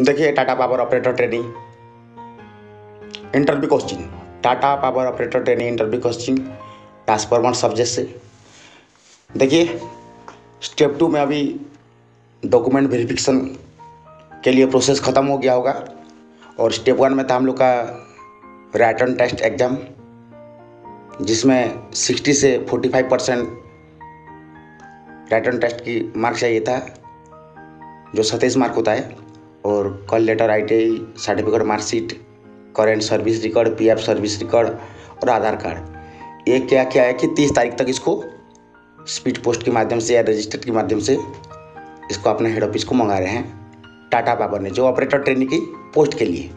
देखिए, Tata power operator training. Interview question. Tata power operator training, interview question. Transformer subject से। देखिए, step to में अभी document verification के लिए प्रोसेस ख़त्म हो गया होगा। और स्टेप वन में था हम लोग का रिटर्न टेस्ट एग्ज़ाम, जिसमें 60 से 45 परसेंट रिटर्न टेस्ट की मार्क चाहिए था, जो सत्ताईस मार्क होता है। और call letter I T I certificate marksheet current service record PF service record और आधार कार्ड ये क्या क्या है कि तीस तारीख तक इसको स्पीड पोस्ट के माध्यम से या रजिस्टर के माध्यम से इसको अपने हेड ऑफ़िस को मंगा रहे हैं टाटा पावर ने, जो ऑपरेटर ट्रेनिंग की पोस्ट के लिए।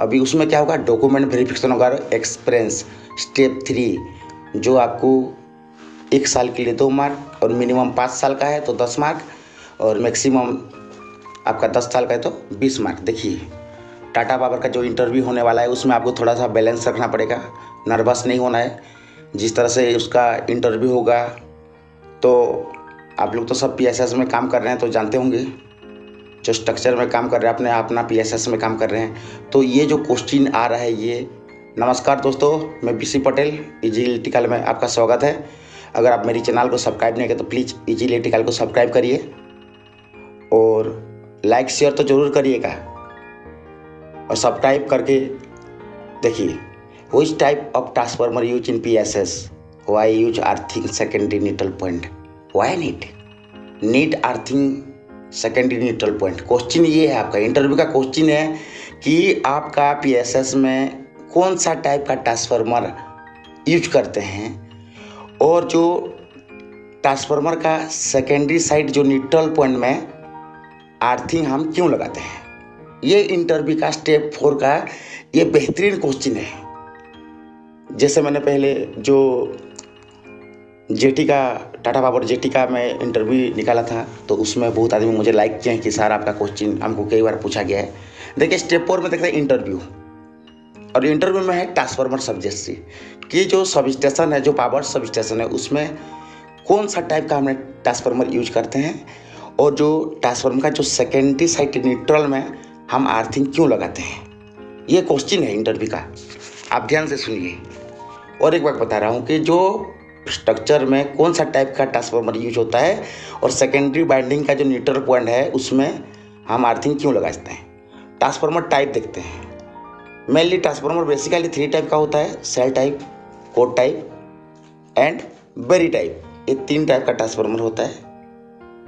अभी उसमें क्या होगा? डॉक्यूमेंट वेरिफिकेशन होगा एक्सपीरियंस स्टेप थ्री जो आपको एक साल के लिए दो मार्क और मिनिमम पाँच साल का है तो दस मार्क और मैक्सिमम आपका दस साल का है तो बीस मार्क। देखिए, टाटा पावर का जो इंटरव्यू होने वाला है, उसमें आपको थोड़ा सा बैलेंस रखना पड़ेगा। नर्वस नहीं होना है। जिस तरह से उसका इंटरव्यू होगा तो आप लोग तो सब पीएसएस में काम कर रहे हैं तो जानते होंगे। जो स्ट्रक्चर में काम कर रहे हैं, अपने अपना पीएसएस में काम कर रहे हैं। तो ये जो क्वेश्चन आ रहा है, ये नमस्कार दोस्तों, मैं बी पटेल इजी इलेक्ट्रिकल में आपका स्वागत है। अगर आप मेरी चैनल को सब्सक्राइब नहीं किए तो प्लीज़ इजी इलेक्ट्रिकल को सब्सक्राइब करिए। और लाइक शेयर तो ज़रूर करिएगा। और सब्सक्राइब करके देखिए which type of transformer use in P S S why use earthing secondary neutral point why need need earthing secondary neutral point question ये है आपका। इंटरव्यू का क्वेश्चन है कि आपका पी एस एस में कौन सा टाइप का ट्रांसफार्मर यूज़ करते हैं? और जो ट्रांसफार्मर का सेकेंडरी साइड जो न्यूट्रल पॉइंट में आर्थिंग हम क्यों लगाते हैं? ये इंटरव्यू का स्टेप फोर का ये बेहतरीन क्वेश्चन है। जैसे मैंने पहले जो जेटी का, टाटा पावर जेटी का मैं इंटरव्यू निकाला था तो उसमें बहुत आदमी मुझे लाइक किए हैं कि सर आपका क्वेश्चन हमको कई बार पूछा गया है। देखिए स्टेप फोर में देखते हैं इंटरव्यू और इंटरव्यू में है ट्रांसफार्मर सब्जेक्ट से कि जो सब स्टेशन है, जो पावर सब स्टेशन है, उसमें कौन सा टाइप का हमने ट्रांसफार्मर यूज़ करते हैं? और जो ट्रांसफार्मर का जो सेकेंडरी साइड न्यूट्रल में हम आर्थिंग क्यों लगाते हैं? ये क्वेश्चन है इंटरव्यू का। आप ध्यान से सुनिए। और एक बात बता रहा हूँ कि जो स्ट्रक्चर में कौन सा टाइप का ट्रांसफार्मर यूज़ होता है और सेकेंडरी बाइंडिंग का जो न्यूट्रल पॉइंट है, उसमें हम आर्थिंग क्यों लगाते हैं? ट्रांसफार्मर टाइप देखते हैं। Mainly transformer basically three type का होता है shell type core type and berry type ये तीन टाइप का ट्रांसफार्मर होता है।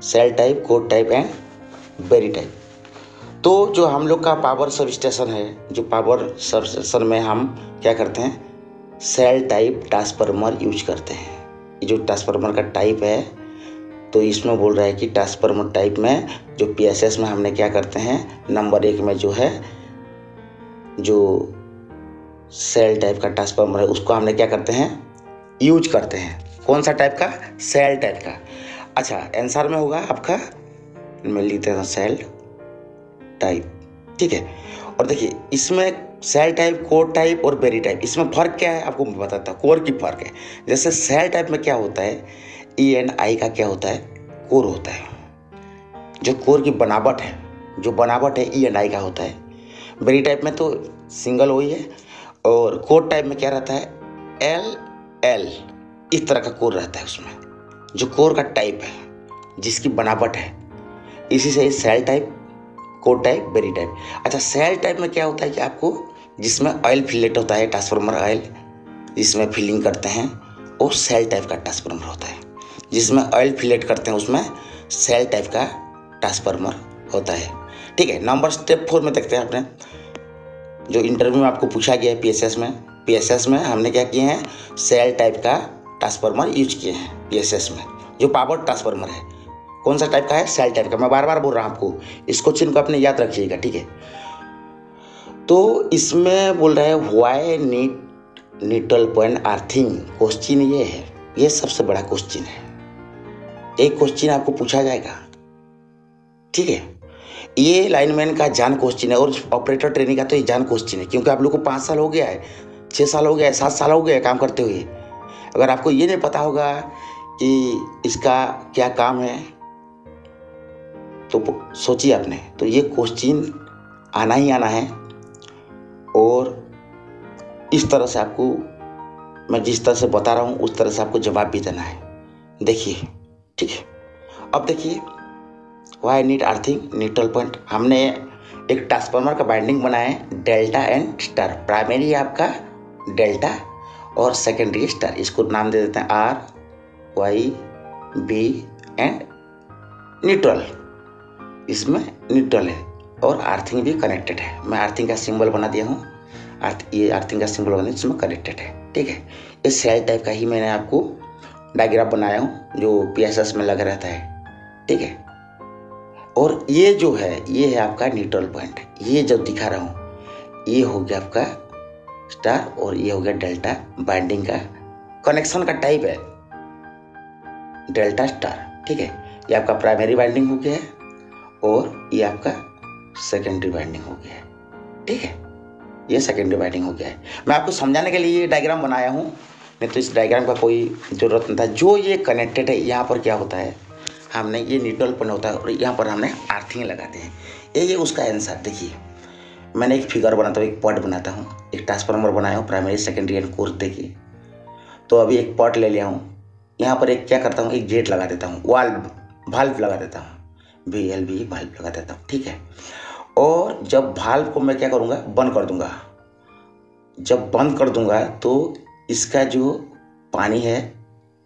Shell type core type and berry type तो जो हम लोग का पावर सब स्टेशन है, जो पावर सब स्टेशन में हम क्या करते हैं? सेल टाइप ट्रांसफार्मर यूज़ करते हैं। ये जो ट्रांसफार्मर का टाइप है तो इसमें बोल रहा है कि ट्रांसफार्मर टाइप में जो पीएसएस में हमने क्या करते हैं? नंबर एक में जो है, जो सेल टाइप का ट्रांसफार्मर है, उसको हमने क्या करते हैं? यूज़ करते हैं। कौन सा टाइप का? सेल टाइप का। अच्छा आंसर में होगा आपका, मैं लिखते हैं सेल टाइप ठीक है? और देखिए, इसमें सेल टाइप कोर टाइप और बेरी टाइप इसमें फ़र्क क्या है? आपको मैं बताता हूँ कोर की फ़र्क है। जैसे सेल टाइप में क्या होता है? ई एंड आई का क्या होता है? कोर होता है। जो कोर की बनावट है, जो बनावट है ई एंड आई का होता है। बेरी टाइप में तो सिंगल वही है और कोर टाइप में क्या रहता है? एल एल इस तरह का कोर रहता है उसमें। जो कोर का टाइप है, जिसकी बनावट है, इसी से shell type core type berry type अच्छा सेल टाइप में क्या होता है कि आपको जिसमें ऑयल फिलेट होता है ट्रांसफार्मर ऑयल जिसमें फिलिंग करते हैं, वो सेल टाइप का ट्रांसफार्मर होता है. जिसमें ऑयल फिलेट करते हैं, उसमें सेल टाइप का ट्रांसफार्मर होता है. ठीक है नंबर स्टेप फोर में देखते हैं आपने जो इंटरव्यू में आपको पूछा गया है पीएसएस में पीएसएस में हमने क्या किए हैं? सेल टाइप का ट्रांसफार्मर यूज़ किए हैं पीएसएस में। जो पावर ट्रांसफार्मर है। कौन सा टाइप का है? सेल टाइप का। मैं बार बार बोल रहा हूँ आपको। इस क्वेश्चन को अपने याद रखिएगा, ठीक है? तो इसमें बोल रहा है why need neutral point earthing question ये है। ये सबसे बड़ा क्वेश्चन है। एक क्वेश्चन आपको पूछा जाएगा। ठीक है? ये लाइनमैन का जान क्वेश्चन है और ऑपरेटर ट्रेनिंग का तो ये जान क्वेश्चन है। क्योंकि आप लोग को पाँच साल हो गया है छः साल हो गया है, सात साल हो गया है काम करते हुए। अगर आपको ये नहीं पता होगा कि इसका क्या काम है तो सोचिए आपने तो ये क्वेश्चन आना ही आना है और इस तरह से आपको, मैं जिस तरह से बता रहा हूँ, उस तरह से आपको जवाब भी देना है। देखिए, ठीक है। अब देखिए why need earthing neutral point हमने एक ट्रांसफार्मर का बाइंडिंग बनाया है डेल्टा एंड स्टार प्राइमरी आपका डेल्टा और सेकेंडरी स्टार इसको नाम दे देते हैं R Y B and neutral इसमें न्यूट्रल है और आर्थिंग भी कनेक्टेड है। मैं आर्थिंग का सिंबल बना दिया हूँ। अर्थ ये आर्थिंग का सिंबल बना इसमें कनेक्टेड है। ठीक है? ये सेल टाइप का ही मैंने आपको डायग्राफ बनाया हूँ, जो पीएसएस में लगा रहता है। ठीक है? और ये जो है, ये है आपका न्यूट्रल पॉइंट ये जब दिखा रहा हूँ, ये हो गया आपका स्टार और ये हो गया डेल्टा बाइंडिंग का कनेक्शन का टाइप है। डेल्टा स्टार, ठीक है? ये आपका प्राइमरी बाइंडिंग हो गया है और ये आपका सेकेंडरी बाइंडिंग हो गया है, ठीक है? ये सेकेंडरी बाइंडिंग हो गया है। मैं आपको समझाने के लिए ये डायग्राम बनाया हूँ। नहीं तो इस डायग्राम का कोई ज़रूरत नहीं था। जो ये कनेक्टेड है, यहाँ पर क्या होता है? हमने ये न्यूट्रल पॉइंट होता है और यहाँ पर हमने आर्थिंग लगाते हैं। ये ये उसका आंसर देखिए। मैंने एक फिगर बनाता हूँ, एक पॉट बनाता हूँ, एक ट्रांसफार्मर बनाया हूँ प्राइमरी सेकेंडरी एंड कोर्स देखिए तो अभी एक पॉट ले लिया हूँ। यहाँ पर एक क्या करता हूँ, एक गेट लगा देता हूँ वाल्व भाल्व लगा देता हूँ। वी एल वी भाल्व लगा देता हूँ, ठीक है। और जब भाल्व को मैं क्या करूँगा, बंद कर दूँगा। जब बंद कर दूँगा तो इसका जो पानी है,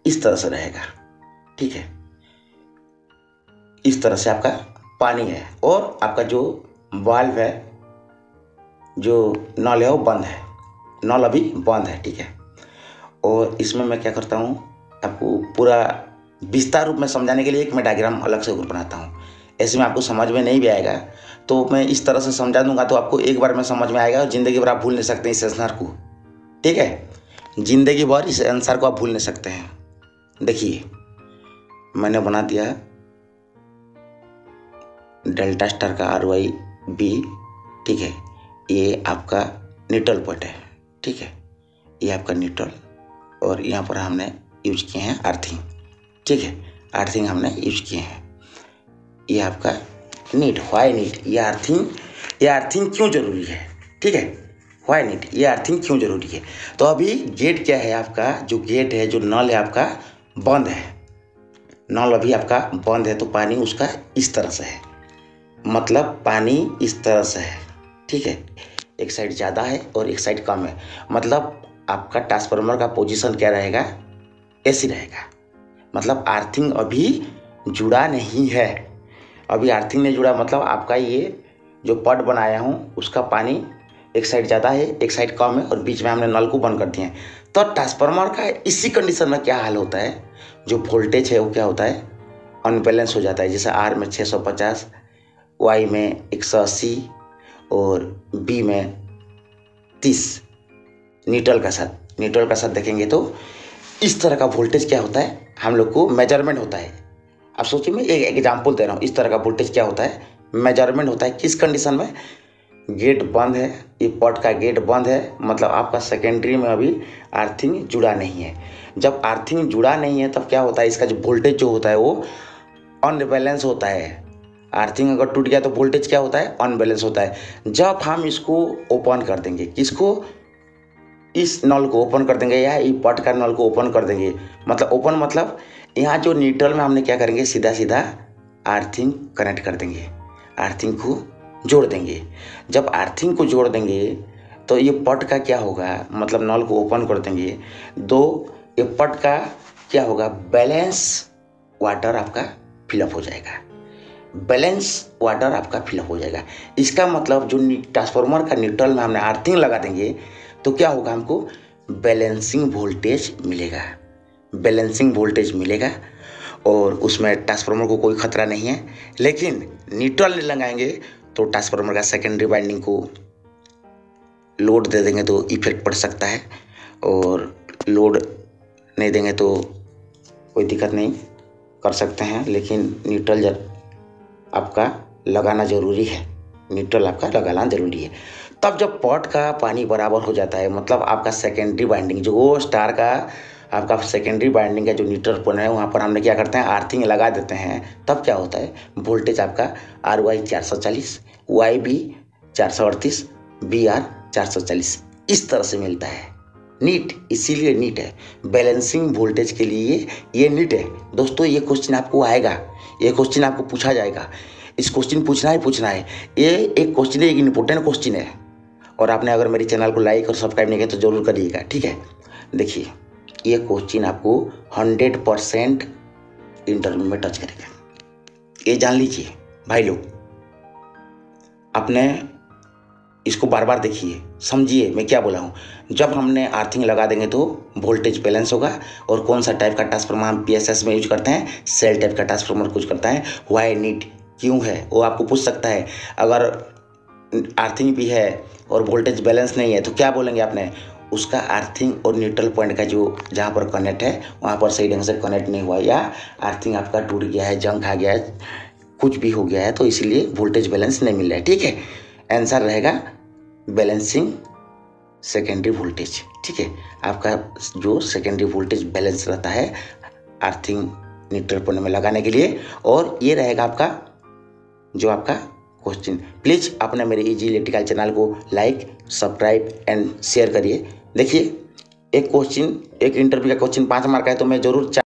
इस तरह से रहेगा, ठीक है। इस तरह से आपका पानी है, और आपका जो वाल्व है जो नल है वो बंद है। नल अभी बंद है, ठीक है। और इसमें मैं क्या करता हूँ, आपको पूरा विस्तार रूप में समझाने के लिए एक मैं डायग्राम अलग से ग्रुप बनाता हूँ। ऐसे में आपको समझ में नहीं भी आएगा। तो मैं इस तरह से समझा दूँगा तो आपको एक बार में समझ में आएगा और ज़िंदगी भर आप भूल नहीं सकते इस आंसर को। ठीक है? ज़िंदगी भर इस आंसर को आप भूल नहीं सकते हैं। देखिए, मैंने बना दिया डेल्टा स्टार का आर वाई बी ठीक है? ये आपका न्यूट्रल पॉइंट है, ठीक है? ये आपका न्यूट्रल और यहाँ पर हमने यूज़ किए हैं अर्थिंग ठीक है? अर्थिंग हमने यूज़ किए हैं। ये आपका नीट वाई नीट ये अर्थिंग ये अर्थिंग क्यों ज़रूरी है, ठीक है? वाई नीट ये अर्थिंग क्यों ज़रूरी है? तो अभी गेट क्या है आपका? जो गेट है, जो नल है आपका, बंद है। नल अभी आपका बंद है तो पानी उसका इस तरह से है। मतलब पानी इस तरह से है। ठीक है? एक साइड ज़्यादा है और एक साइड कम है। मतलब आपका ट्रांसफार्मर का पोजीशन क्या रहेगा? ऐसी रहेगा। मतलब आर्थिंग अभी जुड़ा नहीं है। अभी आर्थिंग नहीं जुड़ा मतलब आपका ये जो पट बनाया हूँ, उसका पानी एक साइड ज़्यादा है, एक साइड कम है और बीच में हमने नल को बंद कर दिए हैं। तो ट्रांसफार्मर का इसी कंडीशन में क्या हाल होता है? जो वोल्टेज है, वो क्या होता है? अनबैलेंस हो जाता है। जैसे आर में 650 वाई में 180 और बी में 30 न्यूट्रल का साथ। न्यूट्रल का साथ देखेंगे तो इस तरह का वोल्टेज क्या होता है? हम लोग को मेज़रमेंट होता है। अब सोचिए, मैं एक एग्ज़ाम्पल दे रहा हूँ। इस तरह का वोल्टेज क्या होता है? मेज़रमेंट होता है। किस कंडीशन में? गेट बंद है। ये पॉट का गेट बंद है। मतलब आपका सेकेंडरी में अभी आर्थिंग जुड़ा नहीं है। जब आर्थिंग जुड़ा नहीं है, तब क्या होता है? इसका जो वोल्टेज जो होता है, वो अनबैलेंस होता है। आर्थिंग अगर टूट गया तो वोल्टेज क्या होता है? अनबैलेंस होता है। जब हम इसको ओपन कर देंगे, किसको? इस नल को ओपन कर देंगे या ये पट का नल को ओपन कर देंगे। मतलब ओपन मतलब यहाँ जो न्यूट्रल में हमने क्या करेंगे? सीधा सीधा आर्थिंग कनेक्ट कर देंगे। आर्थिंग को जोड़ देंगे। जब आर्थिंग को जोड़ देंगे तो ये पट का क्या होगा? मतलब नल को ओपन कर देंगे। दो, ये पट का क्या होगा? बैलेंस वाटर आपका फिलअप हो जाएगा। बैलेंस वाटर आपका फिलअप हो जाएगा। इसका मतलब जो ट्रांसफार्मर का न्यूट्रल में हमने आर्थिंग लगा देंगे तो क्या होगा हमको? बैलेंसिंग वोल्टेज मिलेगा। बैलेंसिंग वोल्टेज मिलेगा और उसमें ट्रांसफार्मर को कोई खतरा नहीं है। लेकिन न्यूट्रल नहीं लगाएँगे तो ट्रांसफार्मर का सेकेंडरी बाइंडिंग को लोड दे देंगे तो इफ़ेक्ट पड़ सकता है और लोड नहीं देंगे तो कोई दिक्कत नहीं कर सकते हैं। लेकिन न्यूट्रल जब आपका लगाना ज़रूरी है। न्यूट्रल आपका लगाना ज़रूरी है। तब जब पॉट का पानी बराबर हो जाता है मतलब आपका सेकेंडरी बाइंडिंग जो वो स्टार का आपका सेकेंडरी बाइंडिंग का जो न्यूट्रल पॉइंट है, वहाँ पर हमने क्या करते हैं? आर्थिंग लगा देते हैं। तब क्या होता है? वोल्टेज आपका आर वाई चार सौ चालीस वाई बी चार सौ अड़तीस बी आर चार सौ चालीस, इस तरह से मिलता है। नीट, इसीलिए नीट है। बैलेंसिंग वोल्टेज के लिए ये नीट है। दोस्तों, ये क्वेश्चन आपको आएगा। ये क्वेश्चन आपको पूछा जाएगा। इस क्वेश्चन पूछना ही, पूछना है। ये एक क्वेश्चन एक इम्पोर्टेंट क्वेश्चन है। और आपने अगर मेरे चैनल को लाइक और सब्सक्राइब नहीं किया तो ज़रूर करिएगा, ठीक है? देखिए, ये क्वेश्चन आपको हंड्रेड परसेंट इंटरव्यू में टच करेगा। ये जान लीजिए, भाई लोग अपने इसको बार बार देखिए, समझिए मैं क्या बोला हूँ। जब हमने आर्थिंग लगा देंगे तो वोल्टेज बैलेंस होगा और कौन सा टाइप का ट्रांसफार्मर हम पी में यूज़ करते हैं? सेल टाइप का ट्रांसफार्मर यूज़ करता है। वाई नीट क्यों है? वो आपको पूछ सकता है। अगर आर्थिंग भी है और वोल्टेज बैलेंस नहीं है तो क्या बोलेंगे आपने? उसका आर्थिंग और न्यूट्रल पॉइंट का जो जहाँ पर कनेक्ट है, वहाँ पर सही ढंग से कनेक्ट नहीं हुआ या आर्थिंग आपका टूट गया है जंग आ गया है, कुछ भी हो गया है तो इसीलिए वोल्टेज बैलेंस नहीं मिल रहा है। ठीक है? आंसर रहेगा बैलेंसिंग सेकेंडरी वोल्टेज ठीक है? आपका जो सेकेंडरी वोल्टेज बैलेंस रहता है आर्थिंग न्यूट्रल पॉइंट में लगाने के लिए, और ये रहेगा आपका, जो आपका क्वेश्चन प्लीज़ अपने मेरे इजी इलेक्ट्रिकल चैनल को लाइक सब्सक्राइब एंड शेयर करिए। देखिए, एक क्वेश्चन एक इंटरव्यू का क्वेश्चन पाँच मार्क है तो मैं ज़रूर